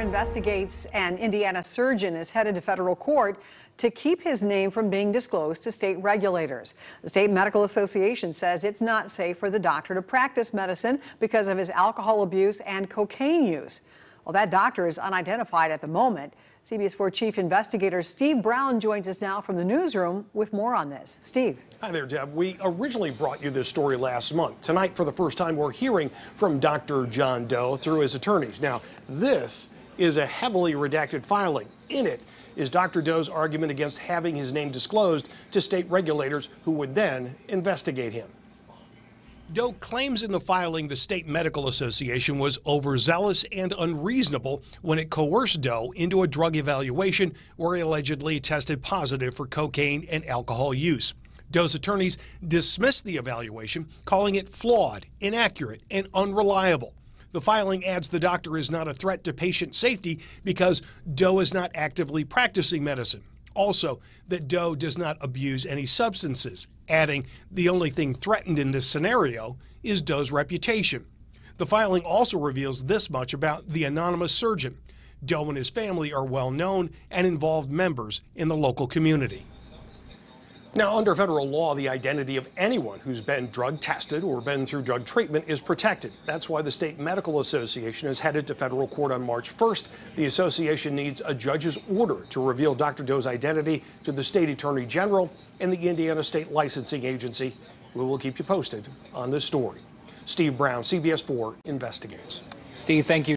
investigates an Indiana surgeon is headed to federal court to keep his name from being disclosed to state regulators. The State Medical Association says it's not safe for the doctor to practice medicine because of his alcohol abuse and cocaine use. Well, that doctor is unidentified at the moment. CBS 4 Chief Investigator Steve Brown joins us now from the newsroom with more on this. Steve. Hi there, Deb. We originally brought you this story last month. Tonight, for the first time, we're hearing from Dr. John Doe through his attorneys. Now, this is a heavily redacted filing. In it is Dr. Doe's argument against having his name disclosed to state regulators who would then investigate him. Doe claims in the filing the State Medical Association was overzealous and unreasonable when it coerced Doe into a drug evaluation where he allegedly tested positive for cocaine and alcohol use. Doe's attorneys dismissed the evaluation, calling it flawed, inaccurate, and unreliable. The filing adds the doctor is not a threat to patient safety because Doe is not actively practicing medicine. Also, that Doe does not abuse any substances, adding the only thing threatened in this scenario is Doe's reputation. The filing also reveals this much about the anonymous surgeon. Doe and his family are well known and involved members in the local community. Now, under federal law, the identity of anyone who's been drug tested or been through drug treatment is protected. That's why the State Medical Association is headed to federal court on March 1st. The association needs a judge's order to reveal Dr. Doe's identity to the state attorney general and the Indiana State Licensing Agency. We will keep you posted on this story. Steve Brown, CBS 4 investigates. Steve, thank you.